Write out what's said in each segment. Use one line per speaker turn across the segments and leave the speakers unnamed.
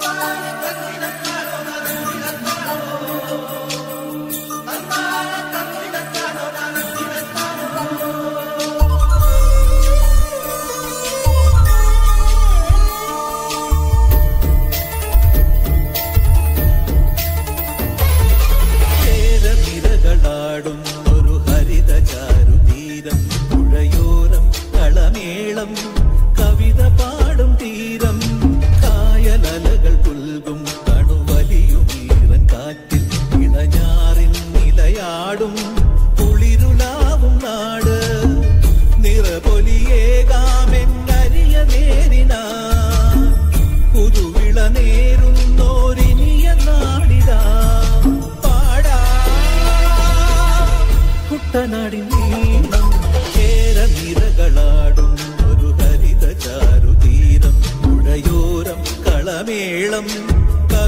Bye.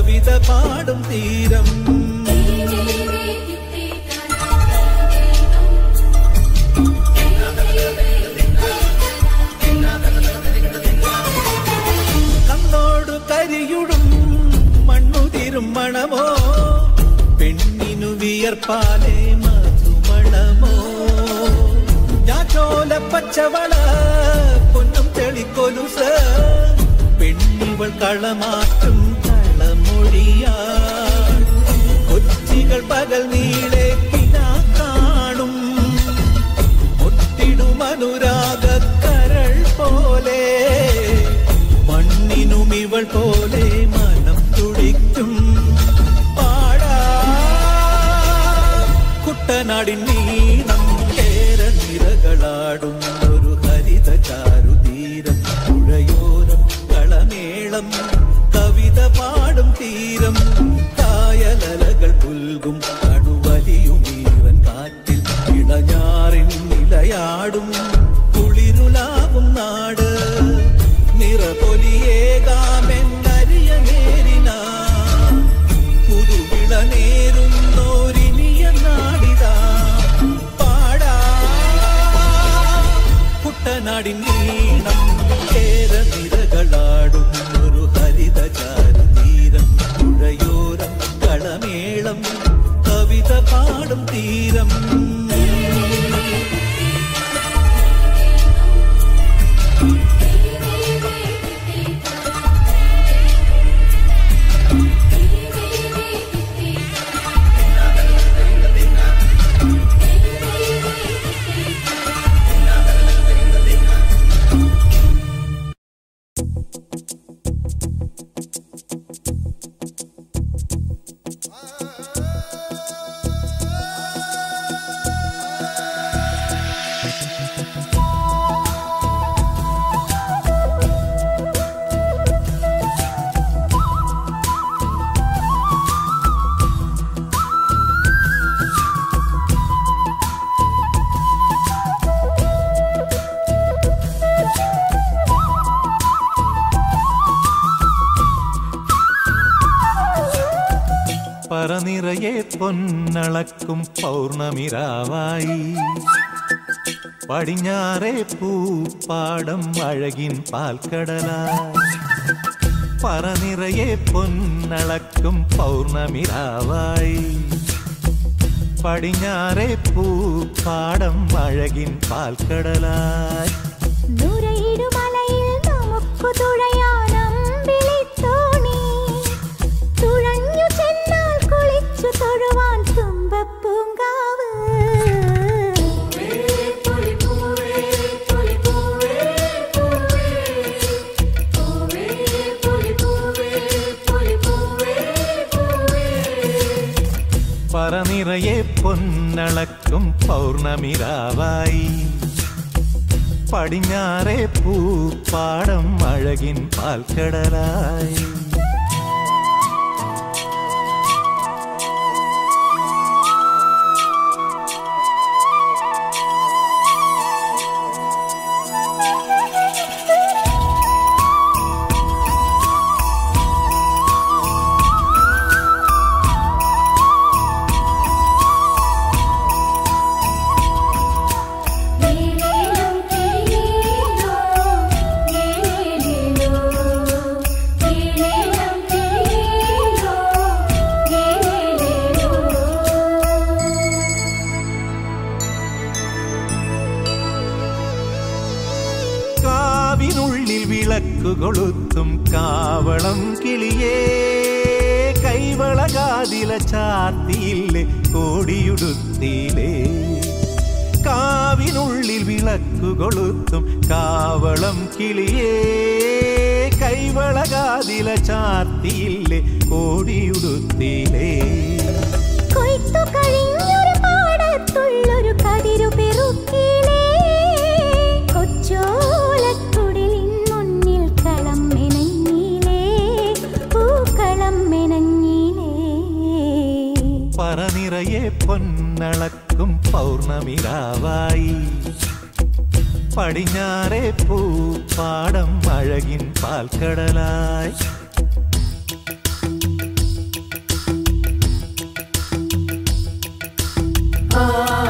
കവിത പാടും തീരം. കണ്ണോടു കരിയുടും മണ്ണുതിരും മണമോ? പെണ്ണിനു വിയർപ്പാലേ ഞാറ്റോല പച്ചവള പൊന്നും തെളിക്കൊലുസ. പെണ്ണിവൾ കളമാറ്റും കൊച്ചികൾ പകൽ നീളെ കിനാ കാണും. ഒട്ടിടും അനുരാഗ കരൾ പോലെ. മണ്ണിനും ഇവൾ പോലെ മനം തുടിക്കും. പാടാ. കുട്ടനാടിൻ നീണം കേര കുട്ടനാടിൻ നീണം ഏറെ നിരകളാടും ഒരു ഹരിത ചാരുതീരം പുഴയോരം കളമേളം കവിത പാടും തീരം.
പറനിറയെ പൊന്നളക്കും പൗർണമിരാവായി. പടിഞ്ഞാറേ പൂപ്പാടം അഴകിൻ പാൽക്കടലായി. പറനിറയെ പൊന്നളക്കും പൗർണമിരാവായി. പടിഞ്ഞാറേ പൂപ്പാടം അഴകിൻ പാൽക്കടലായി.
നുരയിടുമലയിൽ
പറനിറയെ പൊന്നളക്കും പൗർണമിരാവായി പടിഞ്ഞാറേ പൂപ്പാടം അഴകിൻ പാൽക്കടലായി
നീലേലും
കൊളുത്തും കാവളം കിളിയേ. കൈവളകാതില ചാത്തിയില്ലേ കോടിയുടുത്തിയിലേ കാവിനുള്ളിൽ വിളക്കു കൊളുത്തും കാവളം കിളിയേ. കൈവളകാതില ചാർത്തിയില്ലേ കോടിയുടുത്തിയിലേ
കൊയ്ത്തു കഴിഞ്ഞൊരു
പൗർണമിരാവായി പടിഞ്ഞാറെ പൂപ്പാടം അഴകിൻ പാൽക്കടലായി.
ആഞ്ഞി